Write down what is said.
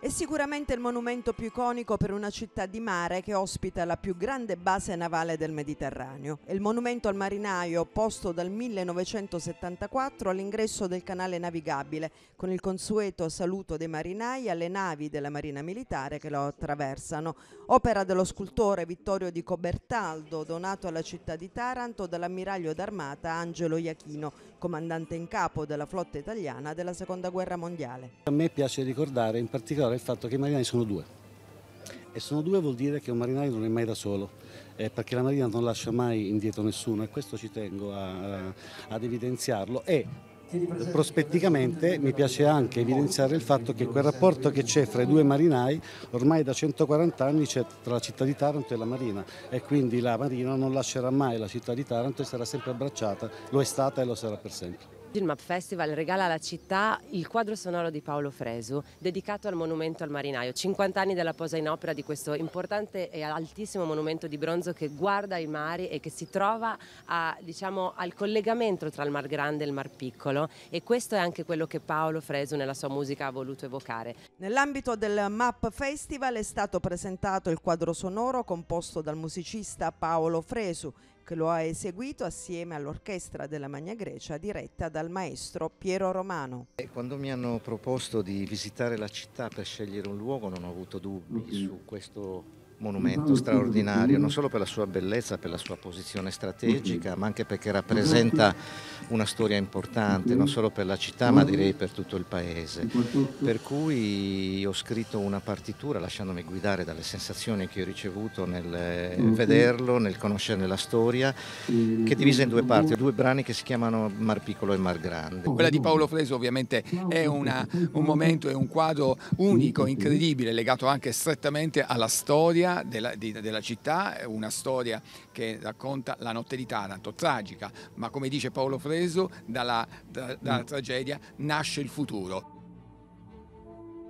È sicuramente il monumento più iconico per una città di mare che ospita la più grande base navale del Mediterraneo. È il monumento al marinaio posto dal 1974 all'ingresso del canale navigabile, con il consueto saluto dei marinai alle navi della Marina Militare che lo attraversano. Opera dello scultore Vittorio di Cobertaldo, donato alla città di Taranto dall'ammiraglio d'armata Angelo Iachino, comandante in capo della flotta italiana della Seconda Guerra Mondiale. A me piace ricordare in particolare particolare il fatto che i marinai sono due. E sono due vuol dire che un marinaio non è mai da solo, eh, perché la marina non lascia mai indietro nessuno e questo ci tengo a, a, ad evidenziarlo. E prospetticamente mi piace anche evidenziare il fatto che quel rapporto che c'è fra i due marinai ormai da 140 anni c'è tra la città di Taranto e la Marina e quindi la Marina non lascerà mai la città di Taranto e sarà sempre abbracciata, lo è stata e lo sarà per sempre. Il MAP Festival regala alla città il quadro sonoro di Paolo Fresu, dedicato al monumento al marinaio. 50 anni dalla posa in opera di questo importante e altissimo monumento di bronzo che guarda i mari e che si trova a, diciamo, al collegamento tra il Mar Grande e il Mar Piccolo e questo è anche quello che Paolo Fresu nella sua musica ha voluto evocare. Nell'ambito del MAP Festival è stato presentato il quadro sonoro composto dal musicista Paolo Fresu che lo ha eseguito assieme all'orchestra della Magna Grecia diretta dal maestro Piero Romano. Quando mi hanno proposto di visitare la città per scegliere un luogo non ho avuto dubbi su questo monumento straordinario, non solo per la sua bellezza, per la sua posizione strategica, ma anche perché rappresenta una storia importante, non solo per la città, ma direi per tutto il paese. Per cui ho scritto una partitura lasciandomi guidare dalle sensazioni che ho ricevuto nel vederlo, nel conoscere la storia, che è divisa in due parti, due brani che si chiamano Mar Piccolo e Mar Grande. Quella di Paolo Freso ovviamente è una, un momento, è un quadro unico, incredibile, legato anche strettamente alla storia storia della, di, della città, una storia che racconta la notte di Taranto, tragica, ma come dice Paolo Freso, dalla, da, dalla tragedia nasce il futuro.